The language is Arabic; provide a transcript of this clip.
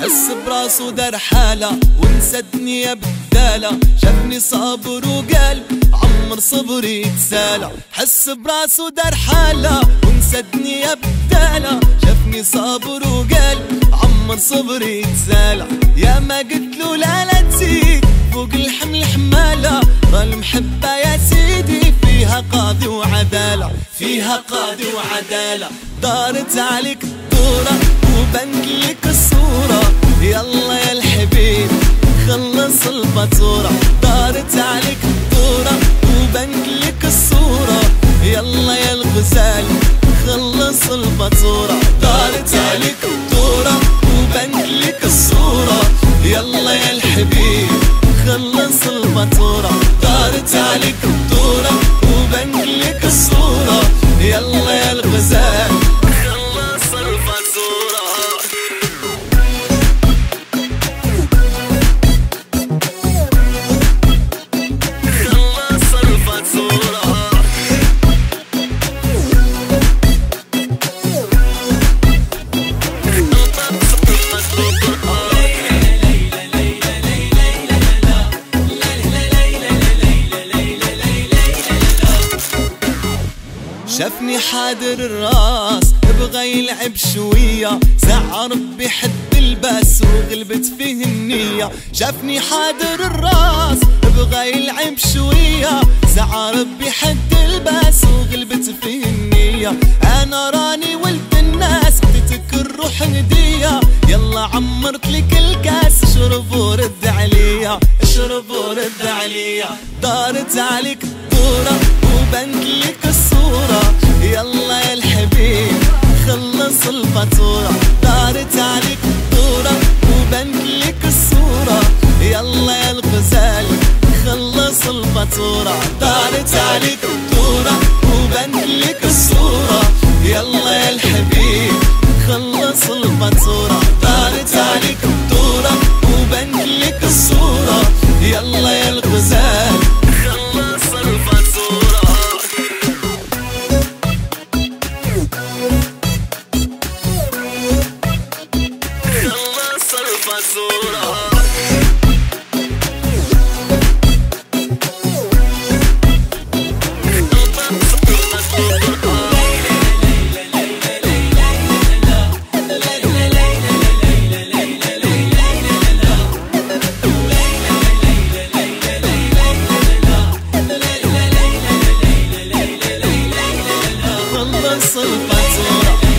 حس براسو دار حالة ونسى الدنيا بدالة. شافني صابر وقال عمر صبري تسالى حس براسو دار حالة ونسى الدنيا بدالة. شافني صابر وقال عمر صبري تسالى يا ما قلت له لا لا تزيد. فوق الحمل حمالة المحبة يا سيدي. فيها قاضي وعدالة فيها قاضي وعدالة. دارت عليك الدورة وبنك لك الصورة. يلا يا الحبيب خلص الفاتورة. دارت عليك الدورة وبنك لك الصورة. يلا يا الغزال خلص الفاتورة. دارت عليك الدورة لك الصورة. يلا يا الحبيب خلص الفاتورة. دارت عليك الدورة وبنك لك الصورة. شافني حادر الراس بغى يلعب شوية. سعر بحد الباس وغلبت فيه النية. شافني حادر الراس بغى يلعب شوية. سعر بحد الباس وغلبت فيه النية. أنا راني ولد الناس اعطيتك الروح هدية. يلا عمرت لك الكاس اشرب ورد عليا. اشرب ورد عليا. دارت عليك الدورة وبنك لك الصورة يلا يا الحبيب خلص الفاتورة. دارت عليك الدورة وبنك لك الصورة. يلا يا الغزال خلص الفاتورة. دارت عليك الدورة. să-mi